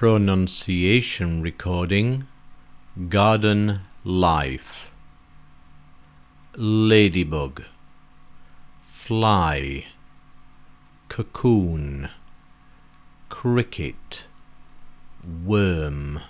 pronunciation recording Garden Life. Ladybug. Fly. Cocoon. Cricket. Worm.